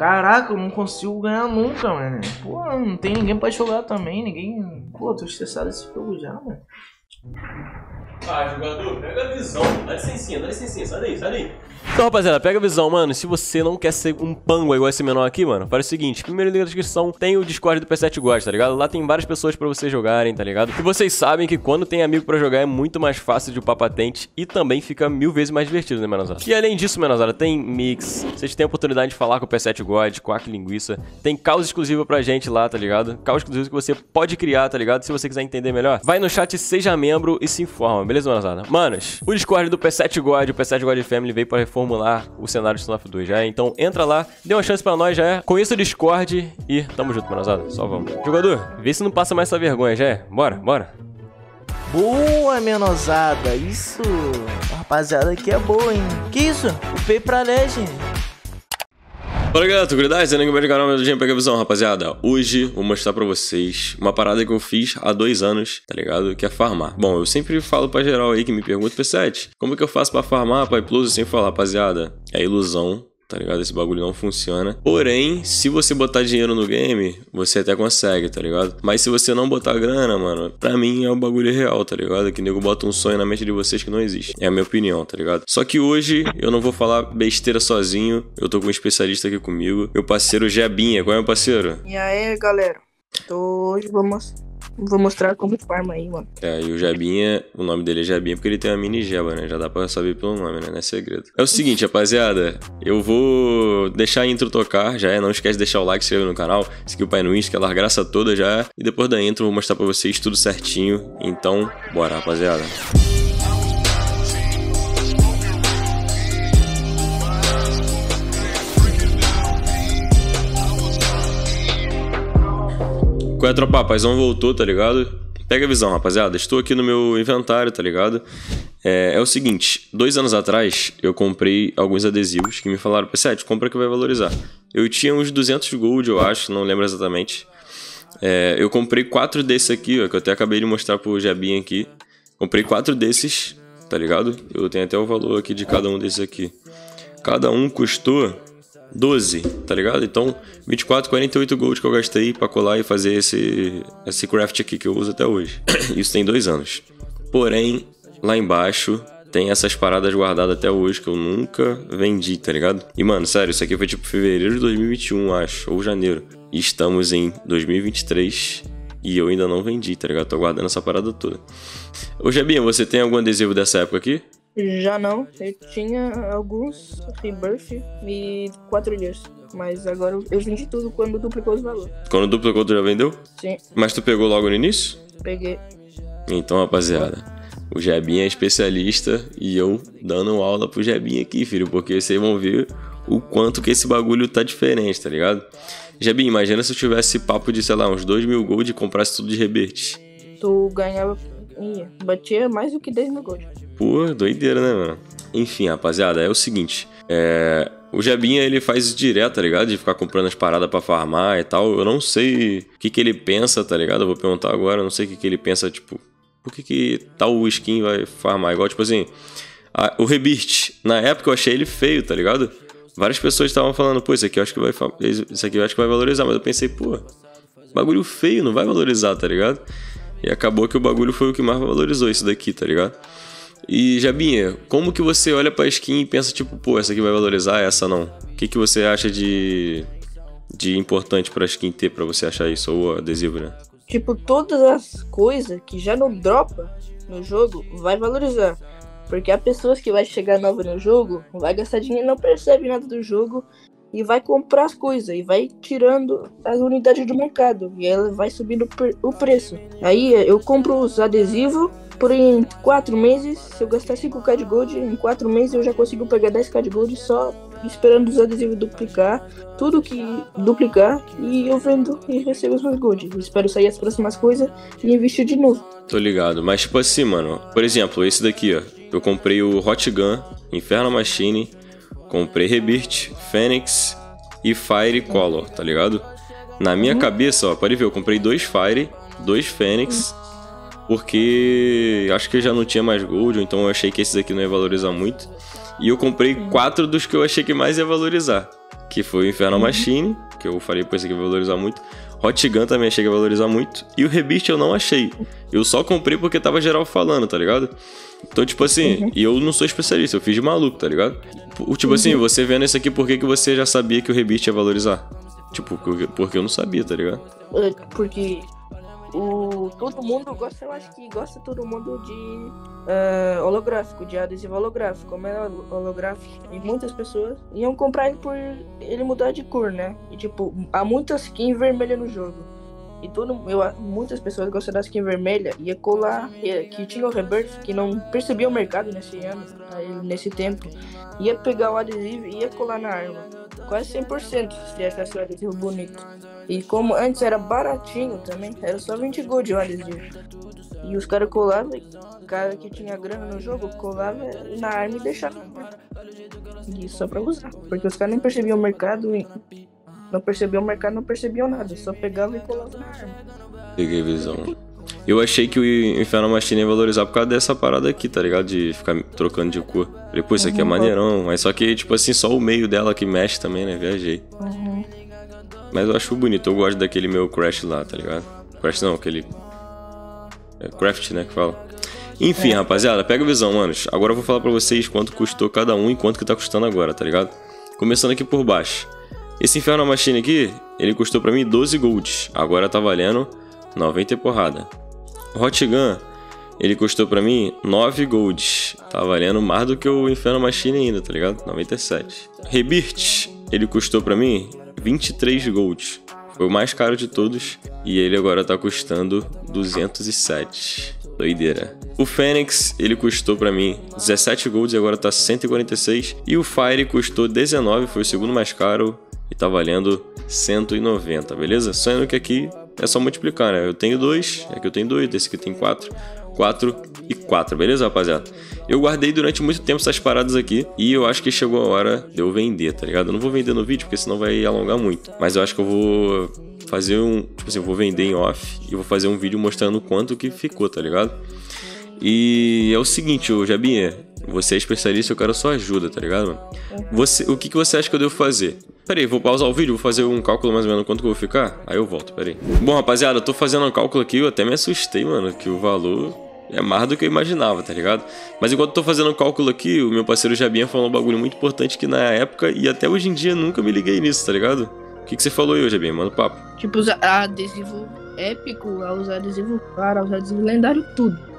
Caraca, eu não consigo ganhar nunca, mano. Pô, não tem ninguém pra jogar também, ninguém. Pô, tô estressado desse jogo já, mano. Ah, jogador, pega a visão. Dá licencinha, dá licencinha, sai daí, sai daí. Então, rapaziada, pega a visão, mano. Se você não quer ser um pango igual esse menor aqui, mano, faz o seguinte: primeiro link na descrição tem o Discord do P7 God, tá ligado? Lá tem várias pessoas pra vocês jogarem, tá ligado? E vocês sabem que quando tem amigo pra jogar é muito mais fácil de upar patente e também fica mil vezes mais divertido, né, menosada? E além disso, menosada, tem mix, vocês têm a oportunidade de falar com o P7 God, com a Linguiça, tem causa exclusiva pra gente lá, tá ligado? Causa exclusiva que você pode criar, tá ligado? Se você quiser entender melhor, vai no chat, seja membro e se informa, beleza, menosada? Manos, o Discord do P7 God, o P7 God Family veio pra reformular o cenário de Snuff 2 já é. Então entra lá, dê uma chance pra nós já é. Conheça o Discord e tamo junto, menosada. Só vamos. Jogador, vê se não passa mais essa vergonha já é. Bora, bora. Boa, menosada. Isso. Rapaziada, aqui é boa, hein? Que isso? Upei pra Legend. Fala galera, tranquilidade? Zé meu canal, meu dia pega a visão, rapaziada. Hoje vou mostrar pra vocês uma parada que eu fiz há dois anos, tá ligado? Que é farmar. Bom, eu sempre falo pra geral aí que me pergunta, P7, como que eu faço pra farmar, Pai Plus? Eu sempre falo, rapaziada, é ilusão tá ligado? Esse bagulho não funciona. Porém, se você botar dinheiro no game, você até consegue, tá ligado? Mas se você não botar grana, mano, pra mim é um bagulho real, tá ligado? Que nego bota um sonho na mente de vocês que não existe. É a minha opinião, tá ligado? Só que hoje eu não vou falar besteira sozinho. Eu tô com um especialista aqui comigo. Meu parceiro Jebinha. Qual é meu parceiro? E aí, galera? Tô hoje vamos Vou mostrar como farma aí, mano. É, e o Jabinha, o nome dele é Jabinha porque ele tem uma mini jeba, né? Já dá pra saber pelo nome, né? Não é segredo. É o seguinte, rapaziada. Eu vou deixar a intro tocar, já é. Não esquece de deixar o like, se inscrever no canal, seguir o pai no Insta, aquela graça toda já. E depois da intro eu vou mostrar pra vocês tudo certinho. Então, bora, rapaziada. 4 é, tropa? Paizão voltou, tá ligado? Pega a visão, rapaziada. Estou aqui no meu inventário, tá ligado? É, é, o seguinte, dois anos atrás eu comprei alguns adesivos que me falaram, P7, compra que vai valorizar. Eu tinha uns 200 gold, eu acho, não lembro exatamente. É, eu comprei quatro desses aqui, ó, que eu até acabei de mostrar pro Jabinha aqui. Comprei quatro desses, tá ligado? Eu tenho até o valor aqui de cada um desses aqui. Cada um custou 12, tá ligado? Então, 24, 48 gold que eu gastei pra colar e fazer esse, esse craft aqui que eu uso até hoje. Isso tem dois anos. Porém, lá embaixo tem essas paradas guardadas até hoje que eu nunca vendi, tá ligado? E mano, sério, isso aqui foi tipo fevereiro de 2021, acho, ou janeiro. E estamos em 2023 e eu ainda não vendi, tá ligado? Tô guardando essa parada toda. Ô Jebinha, você tem algum adesivo dessa época aqui? Já não, eu tinha alguns Rebirth e 4 dias. Mas agora eu vendi tudo quando duplicou os valores. Quando duplicou, tu já vendeu? Sim. Mas tu pegou logo no início? Peguei. Então, rapaziada, o Jebinha é especialista e eu dando aula pro Jebinha aqui, filho, porque vocês vão ver o quanto que esse bagulho tá diferente, tá ligado? Jebinha, imagina se eu tivesse papo de, sei lá, uns 2 mil gold e comprasse tudo de rebate. Tu ganhava, ia, batia mais do que 10 mil gold. Pô, doideira, né, mano? Enfim, rapaziada, é o seguinte. É... O Jebinha, ele faz direto, tá ligado? De ficar comprando as paradas para farmar e tal. Eu não sei o que, que ele pensa, tá ligado? Eu vou perguntar agora, eu não sei o que, que ele pensa, tipo... Por que, que tal skin vai farmar? Igual, tipo assim... A... o Rebirth. Na época eu achei ele feio, tá ligado? Várias pessoas estavam falando, pô, isso aqui eu acho que vai... Isso aqui eu acho que vai valorizar. Mas eu pensei, pô... Bagulho feio, não vai valorizar, tá ligado? E acabou que o bagulho foi o que mais valorizou isso daqui, tá ligado? E Jabinha, como que você olha pra skin e pensa, tipo, pô, essa aqui vai valorizar, essa não? O que, que você acha de, de importante pra skin ter pra você achar isso, ou adesivo, né? Tipo, todas as coisas que já não dropa no jogo vai valorizar. Porque há pessoas que vai chegar nova no jogo, vai gastar dinheiro, não percebe nada do jogo e vai comprar as coisas e vai tirando as unidades do mercado e ela vai subindo o preço. Aí eu compro os adesivos por em 4 meses, se eu gastar 5k de gold, em 4 meses eu já consigo pegar 10k de gold só esperando os adesivos duplicar, tudo que duplicar e eu vendo e recebo os meus gold. Espero sair as próximas coisas e investir de novo. Tô ligado, mas tipo assim, mano, por exemplo, esse daqui, ó, eu comprei o Hot Gun, Inferno Machine, comprei Rebirth, Fênix e Fire Color, tá ligado? Na minha uhum. cabeça, ó, pode ver, eu comprei dois Fire, dois Fênix, uhum porque acho que eu já não tinha mais gold, então eu achei que esses aqui não ia valorizar muito. E eu comprei quatro dos que eu achei que mais ia valorizar. que foi o Infernal Machine, que eu falei, pô, esse aqui vai valorizar muito. Hot Gun também achei que ia valorizar muito. E o Rebirth eu não achei. Eu só comprei porque tava geral falando, tá ligado? Então, tipo assim, Uhum. e eu não sou especialista, eu fiz de maluco, tá ligado? Tipo assim, Uhum. você vendo isso aqui, por que, que você já sabia que o Rebirth ia valorizar? Tipo, porque- eu não sabia, tá ligado? É, Porque todo mundo gosta, eu acho que gosta todo mundo de ah, holográfico, de adesivo holográfico, como é holográfico. E muitas pessoas iam comprar ele por ele mudar de cor, né? E tipo, há muita skin vermelha no jogo. E todo, eu, muitas pessoas gostam da skin vermelha, ia colar, que tinha o Rebirth, que não percebia o mercado nesse ano, nesse tempo. Ia pegar o adesivo e ia colar na arma. Quase 100% se achasse o adesivo bonito. E como antes era baratinho também, era só 20 gold adesivo. E os caras colavam, o cara que tinha grana no jogo colava na arma e deixava. E só pra usar. Porque os caras nem percebiam o mercado não percebiam o mercado, não percebiam nada. Só pegavam e colavam na arma. Peguei visão. Eu achei que o Infernal Machine ia valorizar por causa dessa parada aqui, tá ligado? De ficar trocando de cor. Falei, pô, isso aqui é Uhum. maneirão. Mas só que, tipo assim, só o meio dela que mexe também, né? Viajei. Mas eu acho bonito, eu gosto daquele meu Crash lá, tá ligado? Crash não, aquele. É Craft, né? Que fala. Enfim, rapaziada, pega a visão, manos. Agora eu vou falar pra vocês quanto custou cada um e quanto que tá custando agora, tá ligado? Começando aqui por baixo. Esse Infernal Machine aqui, ele custou pra mim 12 golds. Agora tá valendo 90 e porrada. Hot Gun, ele custou pra mim 9 golds. Tá valendo mais do que o Infernal Machine ainda, tá ligado? 97. Rebirth, ele custou pra mim 23 golds. Foi o mais caro de todos. E ele agora tá custando 207. Doideira. O Fênix, ele custou pra mim 17 golds e agora tá 146. E o Fire custou 19, foi o segundo mais caro e tá valendo 190, beleza? Sendo que aqui é só multiplicar, né? Eu tenho dois, aqui eu tenho dois, desse aqui tem quatro. 4 e 4, beleza, rapaziada? Eu guardei durante muito tempo essas paradas aqui e eu acho que chegou a hora de eu vender, tá ligado? Eu não vou vender no vídeo porque senão vai alongar muito. Mas eu acho que eu vou fazer um. Tipo assim, eu vou vender em off e vou fazer um vídeo mostrando quanto que ficou, tá ligado? E é o seguinte, ô Jabinha, você é especialista, eu quero sua ajuda, tá ligado, mano? Você, o que, que você acha que eu devo fazer? Peraí, vou pausar o vídeo, vou fazer um cálculo mais ou menos quanto que eu vou ficar, aí eu volto, peraí. Bom, rapaziada, eu tô fazendo um cálculo aqui, eu até me assustei, mano, que o valor é mais do que eu imaginava, tá ligado? Mas enquanto eu tô fazendo o cálculo aqui, o meu parceiro Jabinha falou um bagulho muito importante que na época e até hoje em dia nunca me liguei nisso, tá ligado? O que, que você falou aí, Jabinha? Manda papo. Tipo, usar adesivo épico, usar adesivo a usar adesivo lendário, tudo.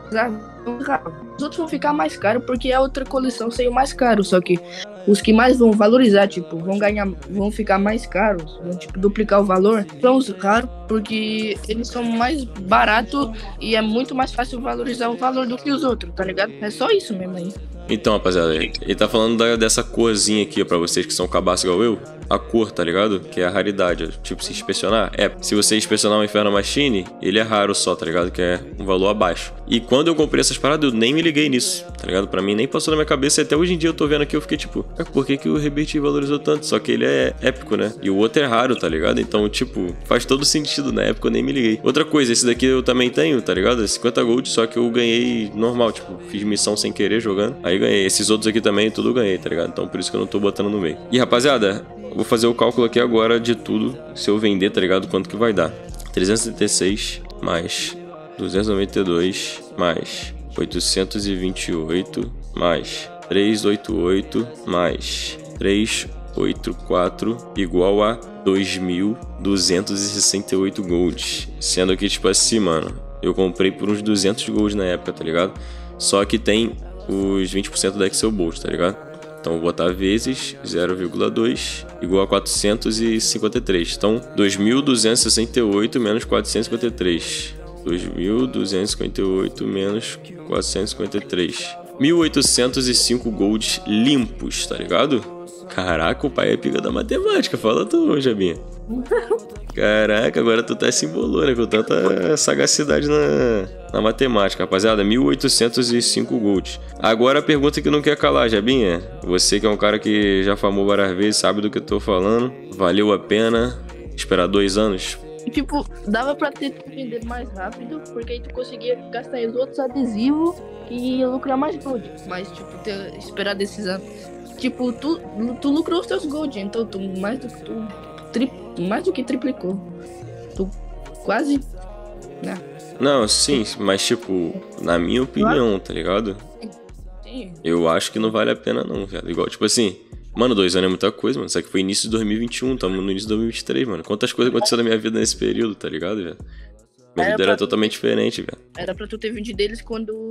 Os outros vão ficar mais caros porque a outra coleção saiu mais caro, só que os que mais vão valorizar, tipo, vão ganhar, vão ficar mais caros, vão tipo duplicar o valor, são os raros porque eles são mais baratos e é muito mais fácil valorizar o valor do que os outros, tá ligado? É só isso mesmo aí. Então, rapaziada, ele tá falando dessa corzinha aqui, ó, pra vocês que são cabaço igual eu. A cor, tá ligado? Que é a raridade. Tipo, se inspecionar. É, se você inspecionar o Inferno Machine, ele é raro só, tá ligado? Que é um valor abaixo. E quando eu comprei essas paradas, eu nem me liguei nisso, tá ligado? Pra mim nem passou na minha cabeça. E até hoje em dia eu tô vendo aqui, eu fiquei tipo, "É, por que, que o Rebirth valorizou tanto? Só que ele é épico, né? E o outro é raro, tá ligado? Então, tipo, faz todo sentido. Na época eu nem me liguei. Outra coisa, esse daqui eu também tenho, tá ligado? É 50 gold, só que eu ganhei normal, tipo, fiz missão sem querer jogando. Aí ganhei. Esses outros aqui também, tudo ganhei, tá ligado? Então por isso que eu não tô botando no meio. E rapaziada, vou fazer o cálculo aqui agora de tudo. Se eu vender, tá ligado? Quanto que vai dar? 336 mais 292 mais 828 mais 388 mais 384 igual a 2.268 gold. Sendo que, tipo assim, mano, eu comprei por uns 200 gold na época, tá ligado? Só que tem os 20% da Excel Bolt, tá ligado? Então vou botar vezes 0,2 igual a 453. Então 2.268 menos 453. 2.258 menos 453. 1.805 golds limpos, tá ligado? Caraca, o pai é pica da matemática. Fala tu, Jabinha. Caraca, agora tu tá se embolou, né? Com tanta sagacidade na, na matemática, rapaziada. 1805 gold. Agora a pergunta que não quer calar, Jabinha. Você que é um cara que já famou várias vezes, sabe do que eu tô falando. Valeu a pena esperar dois anos? Tipo, dava pra ter vendido mais rápido, porque aí tu conseguia gastar os outros adesivos e lucrar mais gold. Mas, tipo, ter, esperar desses anos. tipo, tu, tu lucrou os teus gold, então tu mais do tu tri, mais do que triplicou. Tu quase, né? Não, sim, mas tipo, na minha opinião, tá ligado? Sim. Eu acho que não vale a pena não, velho. Igual, tipo assim, mano, dois anos é muita coisa, mano. Isso aqui foi início de 2021, tamo no início de 2023, mano. Quantas coisas aconteceram na minha vida nesse período, tá ligado, velho? Minha Era vida era totalmente diferente, velho. Era pra tu ter vendido eles quando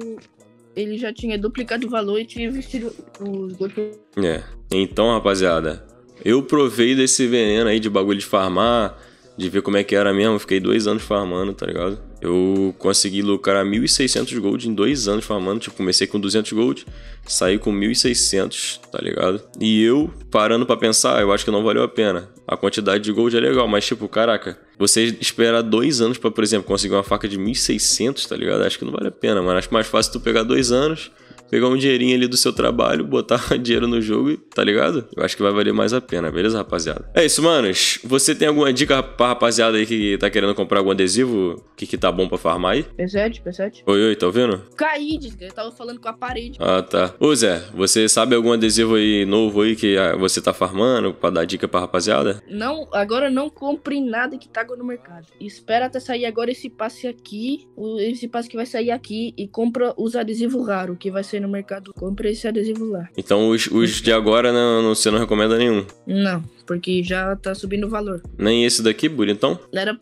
ele já tinha duplicado o valor e tinha vestido os gold. É. Então, rapaziada, eu provei desse veneno aí de bagulho de farmar, de ver como é que era mesmo. Fiquei dois anos farmando, tá ligado? Eu consegui lucrar 1.600 gold em dois anos farmando. Tipo, comecei com 200 gold, saí com 1.600, tá ligado? E eu, parando pra pensar, eu acho que não valeu a pena. A quantidade de gold é legal, mas tipo, caraca, você esperar dois anos pra, por exemplo, conseguir uma faca de 1.600, tá ligado? Acho que não vale a pena, mano. Acho mais fácil tu pegar dois anos pegar um dinheirinho ali do seu trabalho, botar dinheiro no jogo, e- tá ligado? Eu acho que vai valer mais a pena, beleza, rapaziada? É isso, manos. Você tem alguma dica pra rapaziada aí que tá querendo comprar algum adesivo? Que que tá bom pra farmar aí? P7, P7. Oi, oi, tá ouvindo? Caí, eu tava falando com a parede. Ah, tá. Ô, Zé, você sabe algum adesivo aí novo aí que ah, você tá farmando pra dar dica pra rapaziada? Não, agora não compre nada que tá no mercado. Espera até sair agora esse passe aqui, o- esse passe que vai sair aqui e compra os adesivos raros que vai sair no mercado. Compra esse adesivo lá. Então os, os de agora não, não- você não recomenda nenhum. Não, porque já tá subindo o valor. Nem esse daqui, bonitão? Era,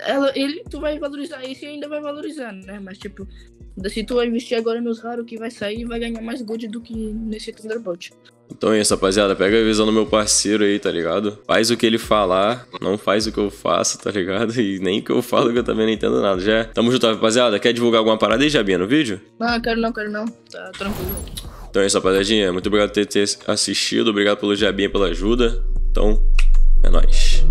ela, ele, tu vai valorizar esse e ainda vai valorizar, né? Mas tipo, se tu investir agora nos raros que vai sair, vai ganhar mais gold do que nesse Thunderbolt. Então é isso, rapaziada. Pega a visão do meu parceiro aí, tá ligado? Faz o que ele falar, não faz o que eu faço, tá ligado? E nem o que eu falo, que eu também não entendo nada. Já é? Tamo junto, rapaziada. Quer divulgar alguma parada aí, Jabinha, no vídeo? Não, quero não, quero não. Tá tranquilo. Então é isso, rapaziadinha. Muito obrigado por ter assistido. Obrigado pelo Jabinha, pela ajuda. Então, é nóis.